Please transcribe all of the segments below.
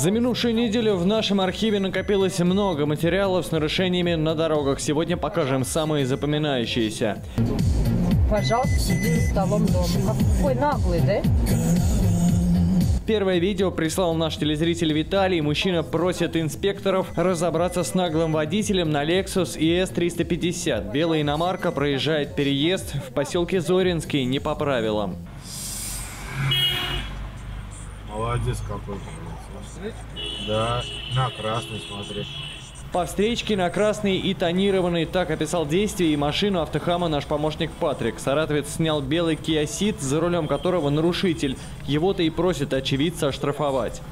За минувшую неделю в нашем архиве накопилось много материалов с нарушениями на дорогах. Сегодня покажем самые запоминающиеся. Пожалуйста, сиди за столом дома. Какой наглый, да? Первое видео прислал наш телезритель Виталий. Мужчина просит инспекторов разобраться с наглым водителем на Lexus ES350. Белая иномарка проезжает переезд в поселке Зоринский не по правилам. Молодец какой. Да, на красный смотри. По встречке на красный и тонированный так описал действие и машину автохама наш помощник Патрик. Саратовец снял белый Ceed, за рулем которого нарушитель. Его-то и просит очевидца оштрафовать.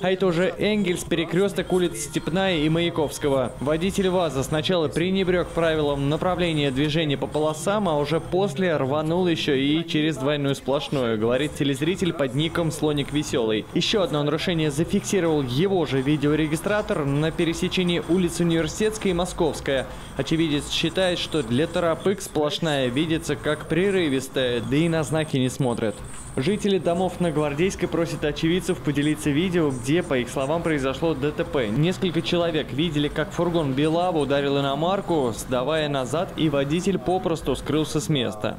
А это уже Энгельс, перекресток улиц Степная и Маяковского. Водитель ВАЗа сначала пренебрег правилам направления движения по полосам, а уже после рванул еще и через двойную сплошную, говорит телезритель под ником Слоник Веселый. Еще одно нарушение зафиксировал его же видеорегистратор на пересечении улиц Университетская и Московская. Очевидец считает, что для торопык сплошная видится как прерывистая, да и на знаки не смотрят. Жители домов на Гвардейской просят очевидцев поделиться видео, где, по их словам, произошло ДТП. Несколько человек видели, как фургон Белава ударил иномарку, сдавая назад, и водитель попросту скрылся с места.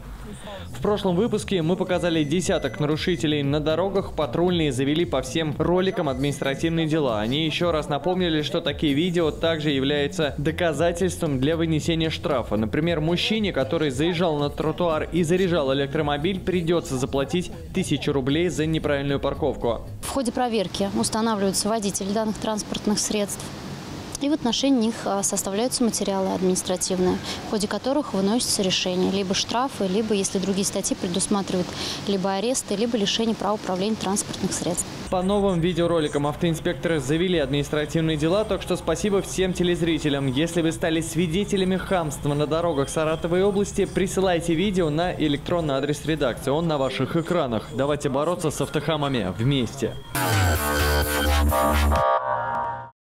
В прошлом выпуске мы показали десяток нарушителей на дорогах, патрульные завели по всем роликам административные дела. Они еще раз напомнили, что такие видео также являются доказательством для вынесения штрафа. Например, мужчине, который заезжал на тротуар и заряжал электромобиль, придется заплатить тысячу рублей за неправильную парковку. В ходе проверки устанавливаются водители данных транспортных средств. И в отношении них а, составляются материалы административные, в ходе которых выносятся решения, либо штрафы, либо, если другие статьи предусматривают, либо аресты, либо лишение права управления транспортных средств. По новым видеороликам автоинспекторы завели административные дела, так что спасибо всем телезрителям. Если вы стали свидетелями хамства на дорогах Саратовой области, присылайте видео на электронный адрес редакции. Он на ваших экранах. Давайте бороться с автохамами вместе.